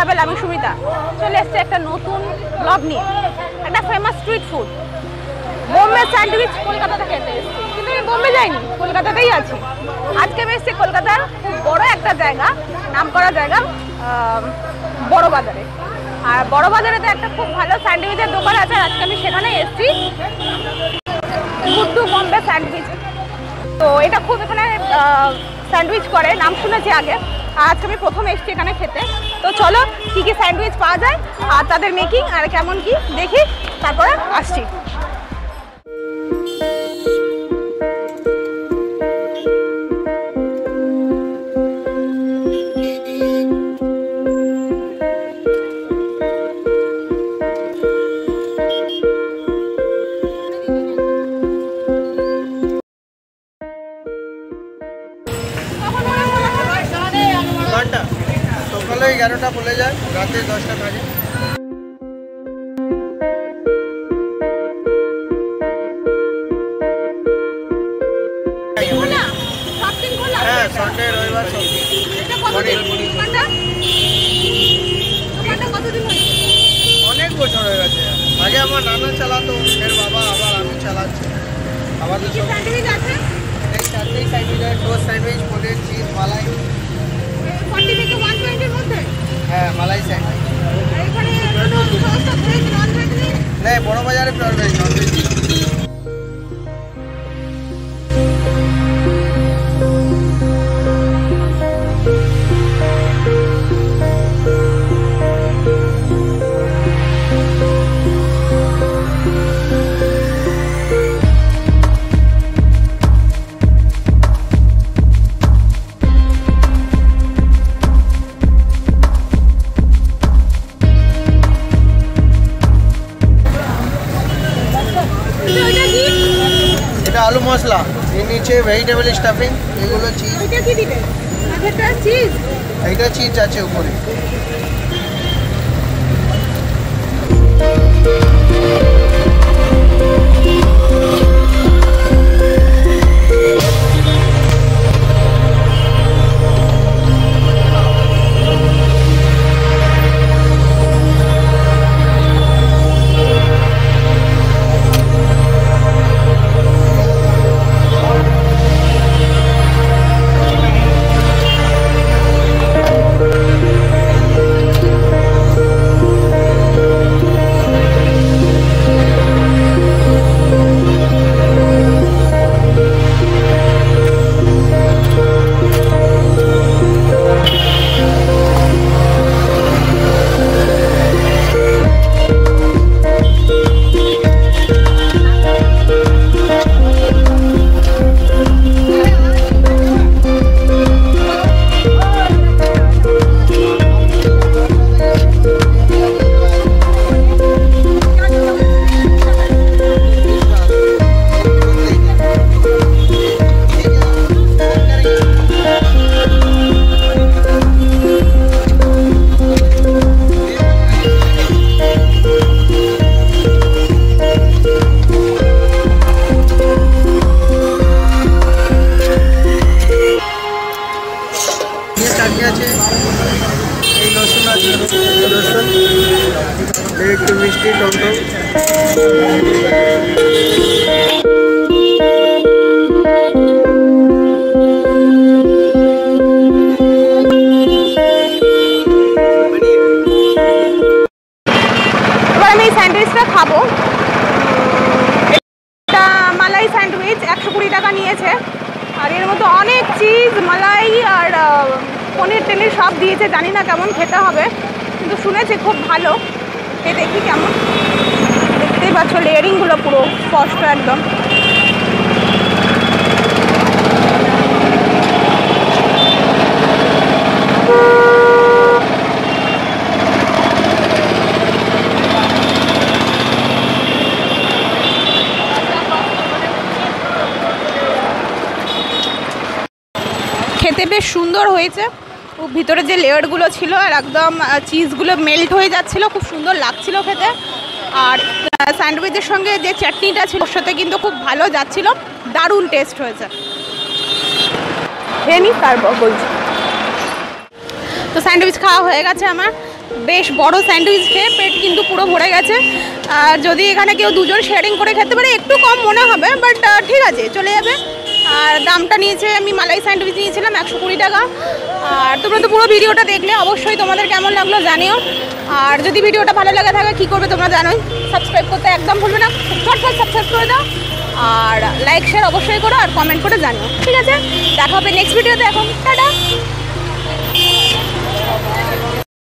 Travel আমি সুমিতা। চলে এসছে একটা নতুন ব্লগ নিয়ে। একটা famous street food Bombay sandwich কলকাতাতে খেতে এসেছি। কিন্তু আমি বোম্বে যাইনি, কলকাতাতেই আছি। আজকে আমি এসেছি কলকাতার খুব বড় একটা জায়গা নাম করা জায়গা বড় বাজারে। আর বড় বাজারেতে একটা খুব ভালো স্যান্ডউইচের দোকান আছে আজকে আমি সেখানেই এসেছি। গুড্ডু বম্বে স্যান্ডউইচ। তো এটা খুব এখানে স্যান্ডউইচ করে, নাম শুনেছি আগে। আর আজকে আমি প্রথম এসেছি এখানে খেতে। তো চলো, কী কী স্যান্ডউইচ পাওয়া যায় আর তাদের মেকিং আর কেমন কি, দেখি, তারপরে আসছি। এগারোটা বলে যায় রাতে দশটা থাকে হ্যাঁ সানডে রবিবার অনেক বছর হয়ে গেছে। আগে আমার নানা চালাতো এর বাবা আবার আমি চালাচ্ছি। আমাদের সব স্যান্ডউইচ আছে এই চারটেই sandwich toast sandwich paneer cheese malai. Forty থেকে ওয়ান টোয়েন্টির মধ্যে? হ্যাঁ মালাই স্যান্ডউইচ এখানে কোনো সমস্ত ভেজ নন ভেজ নেই বড় বাজারে পিওর ভেজ নন ভেজ এটা আলু মশলা এর নিচে ভেজিটেবল স্টাফিং এগুলো চিজ এটা কি দিবে আগেরটা চিজ এইটা চিজ আছে উপরে। আমি এই স্যান্ডউইচটা খাব। মালাই স্যান্ডউইচ একশো কুড়ি টাকা নিয়েছে। আর এর মধ্যে অনেক চিজ, মালাই আর পনির টেনির সব দিয়েছে। জানি না কেমন খেতে হবে, কিন্তু শুনেছি খুব ভালো। এই দেখি কেমন। দেখতেই পাচ্ছ লেয়ারিংগুলো পুরো স্পষ্ট একদম। খেতে বেশ সুন্দর হয়েছে। ভিতরে যে লেয়ারগুলো ছিল আর একদম চিজগুলো মেল্ট হয়ে যাচ্ছিল, খুব সুন্দর লাগছিল খেতে। আর স্যান্ডউইচের সঙ্গে যে চাটনিটা ছিল, ওর সাথে কিন্তু খুব ভালো যাচ্ছিল। দারুণ টেস্ট হয়েছে। খেয়ে নি তারপর বলছি। তো স্যান্ডউইচ খাওয়া হয়ে গেছে আমার। বেশ বড় স্যান্ডউইচ খেয়ে পেট কিন্তু পুরো ভরে গেছে। আর যদি এখানে কেউ দুজন শেয়ারিং করে খেতে পারে, একটু কম মনে হবে বাট ঠিক আছে, চলে যাবে। আর দামটা নিয়েছে, আমি মালাই স্যান্ডউইচ নিয়েছিলাম একশো কুড়ি টাকা। আর তোমরা তো পুরো ভিডিওটা দেখলে, অবশ্যই তোমাদের কেমন লাগল জানিও। আর যদি ভিডিওটা ভালো লাগে থাকে, কী করবে তোমরা জানোই। সাবস্ক্রাইব করতে একদম ভুলবে না। ফটফট সাবস্ক্রাইব করে দাও। আর লাইক শেয়ার অবশ্যই করো, আর কমেন্ট করে জানিও। ঠিক আছে? দেখা হবে নেক্সট ভিডিওতে এখন। টাটা!